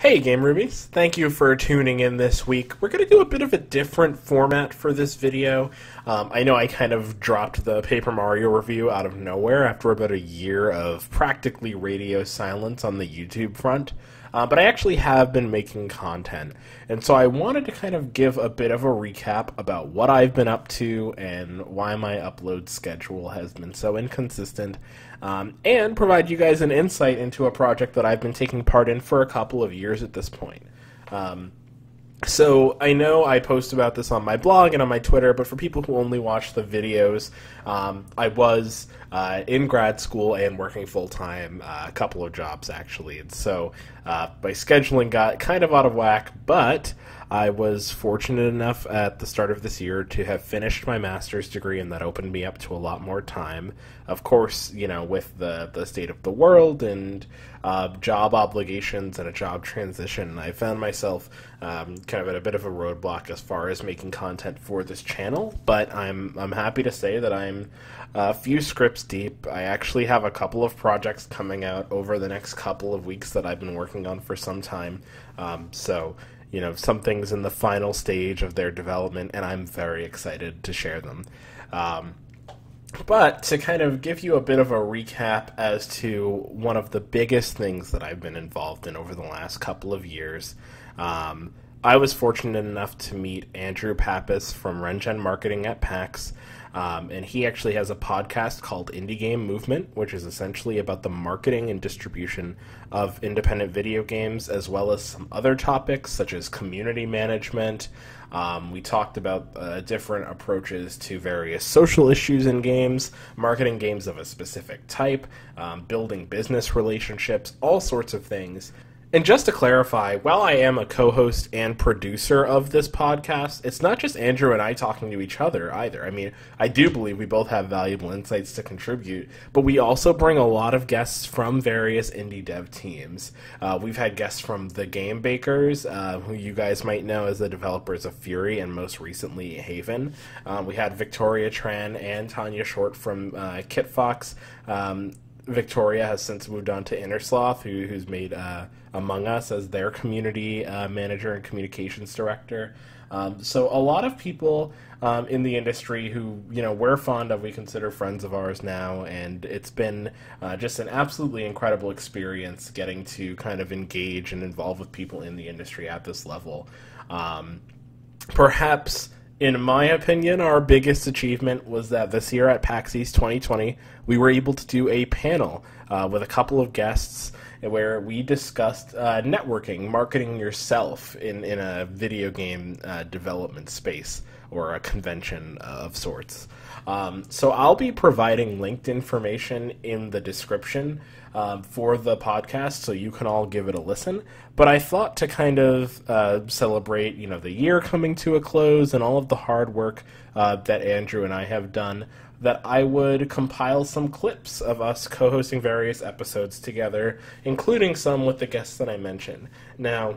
Hey, Game Roomies. Thank you for tuning in this week. We're going to do a bit of a different format for this video. Um, I know I kind of dropped the Paper Mario review out of nowhere after about a year of practically radio silence on the YouTube front. Uh, but I actually have been making content. And so I wanted to kind of give a bit of a recap about what I've been up to and why my upload schedule has been so inconsistent, um, and provide you guys an insight into a project that I've been taking part in for a couple of years at this point. Um, so I know I post about this on my blog and on my Twitter, but for people who only watch the videos, um, I was uh, in grad school and working full time, uh, a couple of jobs actually, and so uh, my scheduling got kind of out of whack. But I was fortunate enough at the start of this year to have finished my master's degree, and that opened me up to a lot more time. Of course, you know, with the the state of the world and uh, job obligations and a job transition, I found myself um, kind of at a bit of a roadblock as far as making content for this channel. But I'm I'm happy to say that I'm a few scripts deep. I actually have a couple of projects coming out over the next couple of weeks that I've been working on for some time. Um, so you know, some things in the final stage of their development, and I'm very excited to share them. Um, but to kind of give you a bit of a recap as to one of the biggest things that I've been involved in over the last couple of years, um, I was fortunate enough to meet Andrew Pappas from RenGen Marketing at PAX. Um, and he actually has a podcast called Indie Game Movement, which is essentially about the marketing and distribution of independent video games, as well as some other topics such as community management. Um, we talked about uh, different approaches to various social issues in games, marketing games of a specific type, um, building business relationships, all sorts of things. And just to clarify, while I am a co host and producer of this podcast, it's not just Andrew and I talking to each other either. I mean, I do believe we both have valuable insights to contribute, but we also bring a lot of guests from various indie dev teams. Uh, we've had guests from the Game Bakers, uh, who you guys might know as the developers of Furi and most recently Haven. Um, we had Victoria Tran and Tanya Short from uh, Kitfox. Um, Victoria has since moved on to Innersloth, who, who's made uh, Among Us as their community uh, manager and communications director. Um, so a lot of people um, in the industry who you know we're fond of, we consider friends of ours now, and it's been uh, just an absolutely incredible experience getting to kind of engage and involve with people in the industry at this level. Um, perhaps in my opinion, our biggest achievement was that this year at PAX East 2020, we were able to do a panel uh, with a couple of guests where we discussed uh, networking, marketing yourself in, in a video game uh, development space or a convention of sorts. Um, so I'll be providing linked information in the description um, for the podcast, so you can all give it a listen. But I thought to kind of uh, celebrate, you know, the year coming to a close and all of the hard work uh, that Andrew and I have done, that I would compile some clips of us co-hosting various episodes together, including some with the guests that I mentioned. Now.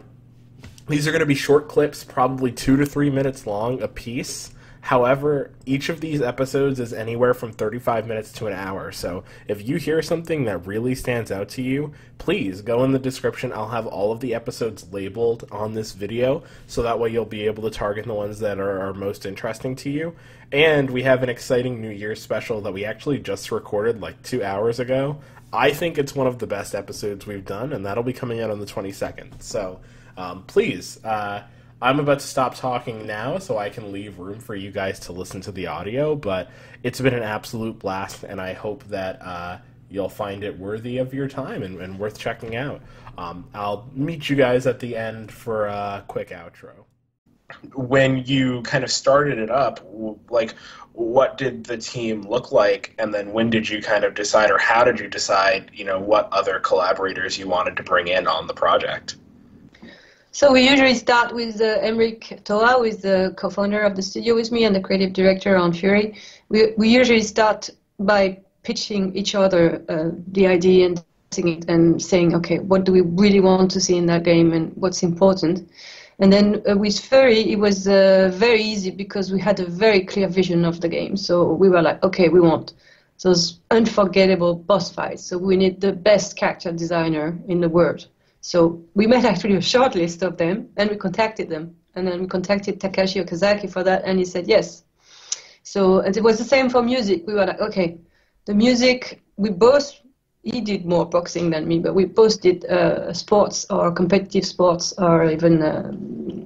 These are going to be short clips, probably two to three minutes long a piece. However, each of these episodes is anywhere from 35 minutes to an hour. So if you hear something that really stands out to you, please go in the description. I'll have all of the episodes labeled on this video so that way you'll be able to target the ones that are, are most interesting to you. And we have an exciting New Year's special that we actually just recorded like two hours ago. I think it's one of the best episodes we've done, and that'll be coming out on the 22nd. So um, please. Uh, I'm about to stop talking now so I can leave room for you guys to listen to the audio, but it's been an absolute blast, and I hope that uh, you'll find it worthy of your time and, and worth checking out. Um, I'll meet you guys at the end for a quick outro. When you kind of started it up, like, what did the team look like, and then when did you kind of decide, or how did you decide, you know, what other collaborators you wanted to bring in on the project? So we usually start with uh, Emeric Thoa, who is the co-founder of the studio with me and the creative director on Furi. We, we usually start by pitching each other uh, the idea and it and saying, okay, what do we really want to see in that game and what's important. And then uh, with Furi, it was uh, very easy because we had a very clear vision of the game. So we were like, okay, we want those unforgettable boss fights. So we need the best character designer in the world. So we made actually a short list of them, and we contacted them, and then we contacted Takashi Okazaki for that, and he said yes. So and it was the same for music. We were like, okay, the music we both he did more boxing than me, but we both did uh, sports or competitive sports or even um,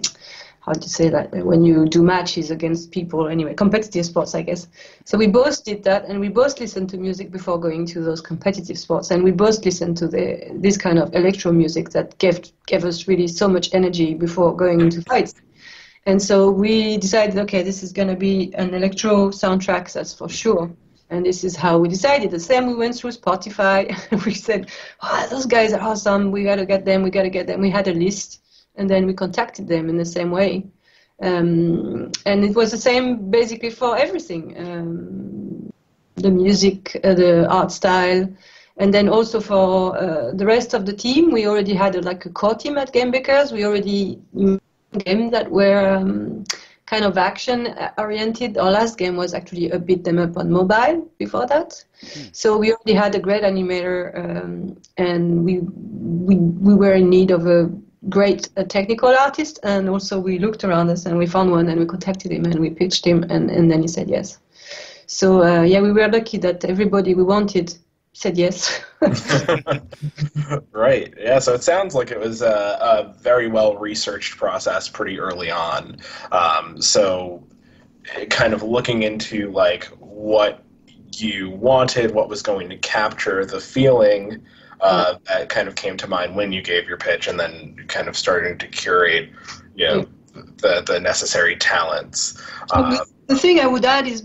how to say that when you do matches against people anyway competitive sports i guess so we both did that and we both listened to music before going to those competitive sports and we both listened to the this kind of electro music that gave gave us really so much energy before going into fights and so we decided okay this is going to be an electro soundtrack that's for sure and this is how we decided. The same we went through Spotify. we said, oh, those guys are awesome. We got to get them. We got to get them. We had a list and then we contacted them in the same way. Um, and it was the same basically for everything um, the music, uh, the art style, and then also for uh, the rest of the team. We already had a, like a core team at Gamebakers. We already games that were um, kind of action oriented. Our last game was actually a beat them up on mobile before that. Mm. So we already had a great animator, um, and we, we we were in need of a great uh, technical artist, and also we looked around us and we found one, and we contacted him and we pitched him, and, and then he said yes. So uh, yeah, we were lucky that everybody we wanted said yes. right. Yeah. So it sounds like it was a, a very well researched process pretty early on. Um, so kind of looking into like what you wanted, what was going to capture the feeling uh, that kind of came to mind when you gave your pitch, and then kind of starting to curate, you know, the the necessary talents. Uh, the thing I would add is.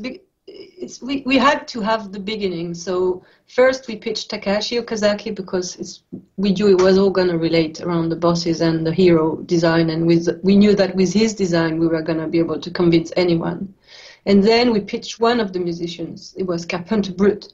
we, we had to have the beginning. So first we pitched Takashi Okazaki because it's, we knew it was all going to relate around the bosses and the hero design. And with, we knew that with his design, we were going to be able to convince anyone. And then we pitched one of the musicians. It was Carpenter Brut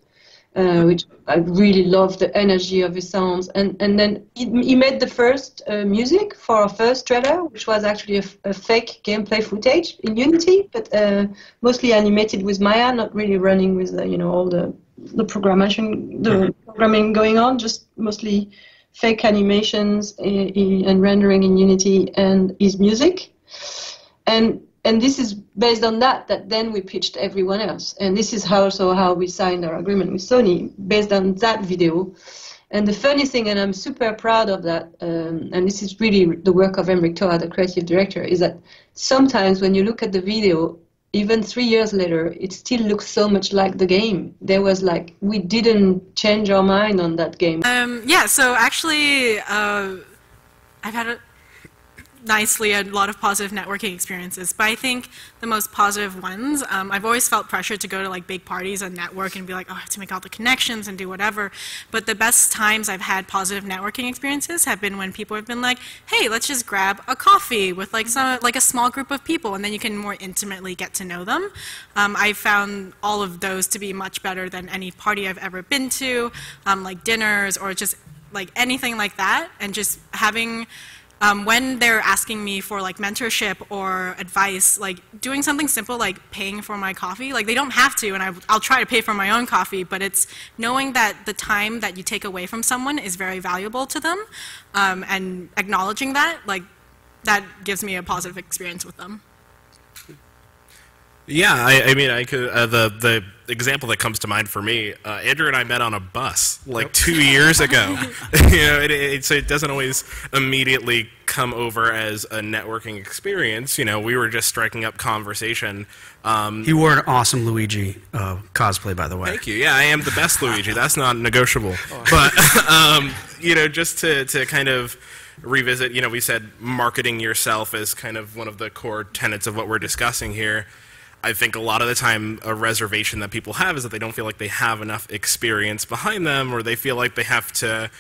uh, which I really love the energy of his sounds. And and then he, he made the first uh, music for our first trailer, which was actually a, a fake gameplay footage in Unity, but uh, mostly animated with Maya, not really running with the, you know all the the programming the mm-hmm. programming going on, just mostly fake animations in, in, and rendering in Unity and his music. And and this is based on that that then we pitched everyone else. And this is also how we signed our agreement with sony based on that video. And the funny thing and i'm super proud of that um, and this is really the work of Emeric Thoa the creative director is that sometimes when you look at the video even three years later it still looks so much like the game. There was like we didn't change our mind on that game. Um, yeah so actually uh, i've had a nicely a lot of positive networking experiences. But I think the most positive ones, um, I've always felt pressure to go to like big parties and network and be like, oh, I have to make all the connections and do whatever. But the best times I've had positive networking experiences have been when people have been like, hey, let's just grab a coffee with like some like a small group of people, and then you can more intimately get to know them. Um, I found all of those to be much better than any party I've ever been to, um, like dinners or just like anything like that, and just having um, when they're asking me for like mentorship or advice, like doing something simple like paying for my coffee, like they don't have to, and I, will try to pay for my own coffee, but it's knowing that the time that you take away from someone is very valuable to them, um, and acknowledging that, like that gives me a positive experience with them. Yeah, I, I mean, I could uh, the the example that comes to mind for me. Uh, Andrew and I met on a bus like yep. two years ago. you know, it, it, so it doesn't always immediately come over as a networking experience. You know, we were just striking up conversation. Um, he wore an awesome Luigi uh, cosplay, by the way. Thank you. Yeah, I am the best Luigi. That's not negotiable. Oh. But um, you know, just to to kind of revisit. You know, we said marketing yourself is kind of one of the core tenets of what we're discussing here. I think a lot of the time a reservation that people have is that they don't feel like they have enough experience behind them or they feel like they have to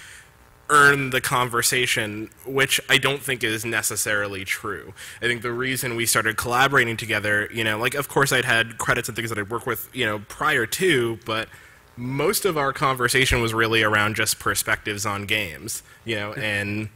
earn the conversation, which I don't think is necessarily true. I think the reason we started collaborating together, you know, like of course I'd had credits and things that I'd worked with, you know, prior to, but most of our conversation was really around just perspectives on games, you know, hmm. and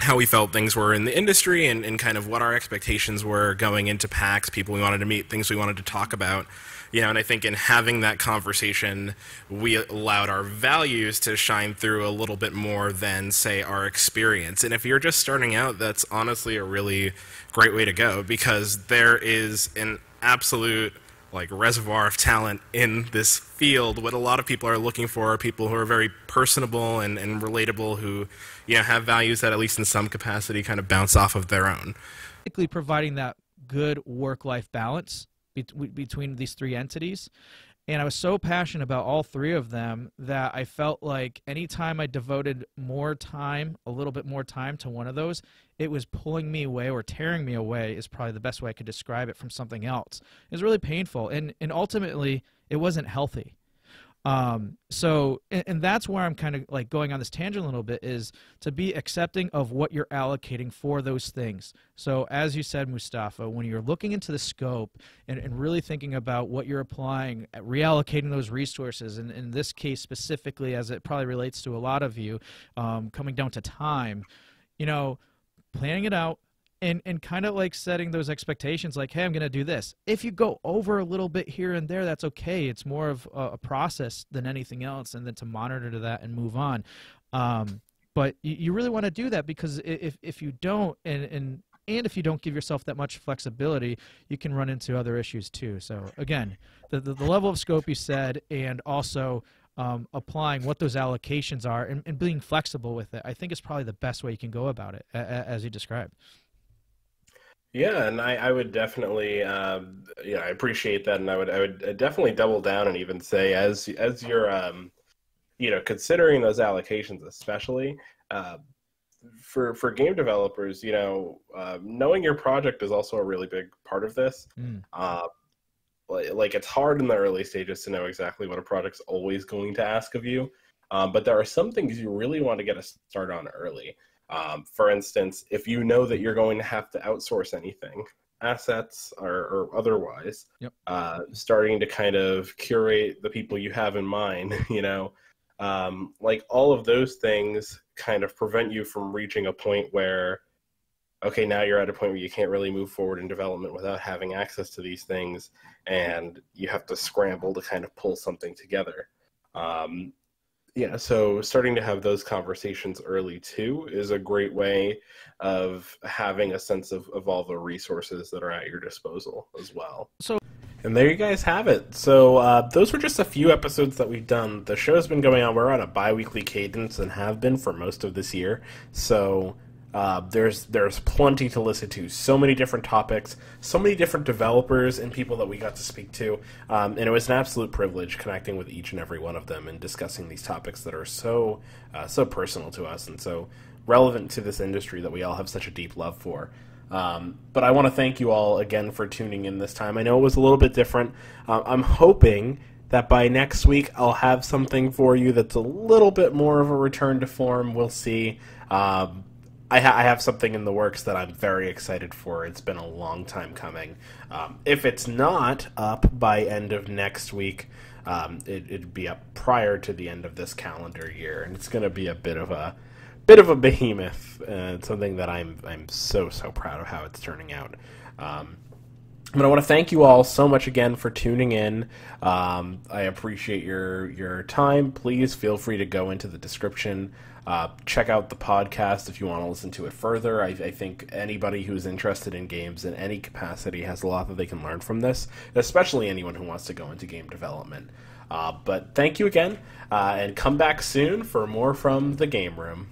how we felt things were in the industry and, and kind of what our expectations were going into PAX, people we wanted to meet, things we wanted to talk about. You know, and I think in having that conversation, we allowed our values to shine through a little bit more than, say, our experience. And if you're just starting out, that's honestly a really great way to go because there is an absolute like a reservoir of talent in this field. What a lot of people are looking for are people who are very personable and, and relatable, who you know have values that at least in some capacity kind of bounce off of their own. Basically, providing that good work-life balance between these three entities. And I was so passionate about all three of them that I felt like anytime I devoted more time, a little bit more time to one of those, it was pulling me away or tearing me away is probably the best way I could describe it from something else. It was really painful and and ultimately it wasn't healthy. Um, so, and, and, that's where I'm kind of like going on this tangent a little bit is to be accepting of what you're allocating for those things. So, as you said, Mustapha, when you're looking into the scope and, and really thinking about what you're applying, uh, reallocating those resources, and in this case specifically, as it probably relates to a lot of you, um, coming down to time, you know, planning it out, and and kind of like setting those expectations like hey i'm going to do this if you go over a little bit here and there that's okay it's more of a, a process than anything else and then to monitor to that and move on um, but you, you really want to do that because if if you don't and and and if you don't give yourself that much flexibility, you can run into other issues too. So again, the the, the level of scope you said, and also um, applying what those allocations are and, and being flexible with it, I think is probably the best way you can go about it, a, a, as you described. Yeah, and I, I would definitely, um, yeah, I appreciate that, and I would, I would uh, definitely double down and even say, as as you're, um, you know, considering those allocations, especially uh, for for game developers, you know, uh, knowing your project is also a really big part of this. Mm. Uh, like, like it's hard in the early stages to know exactly what a project's always going to ask of you, um, but there are some things you really want to get a start on early. Um, for instance, if you know that you're going to have to outsource anything, assets or, or otherwise, yep. uh, starting to kind of curate the people you have in mind, you know, um, like all of those things kind of prevent you from reaching a point where, okay, now you're at a point where you can't really move forward in development without having access to these things, and you have to scramble to kind of pull something together. Um, yeah, so starting to have those conversations early too is a great way of having a sense of, of all the resources that are at your disposal as well. So and there you guys have it. So uh, those were just a few episodes that we've done. The show's been going on. We're on a bi-weekly cadence and have been for most of this year. So uh, there's there's plenty to listen to. So many different topics, so many different developers and people that we got to speak to, um, and it was an absolute privilege connecting with each and every one of them and discussing these topics that are so uh, so personal to us and so relevant to this industry that we all have such a deep love for. Um, but I want to thank you all again for tuning in this time. I know it was a little bit different. Uh, I'm hoping that by next week I'll have something for you that's a little bit more of a return to form. We'll see. Um, I, ha- I, have something in the works that I'm very excited for. It's been a long time coming. Um, if it's not up by end of next week, um, it, would be up prior to the end of this calendar year, and it's going to be a bit of a bit of a behemoth. Uh, something that I'm I'm so so proud of how it's turning out. Um, but I want to thank you all so much again for tuning in. Um, I appreciate your your time. Please feel free to go into the description uh, check out the podcast if you want to listen to it further. I, I, think anybody who's interested in games in any capacity has a lot that they can learn from this, especially anyone who wants to go into game development. Uh, but thank you again, uh, and come back soon for more from the game room.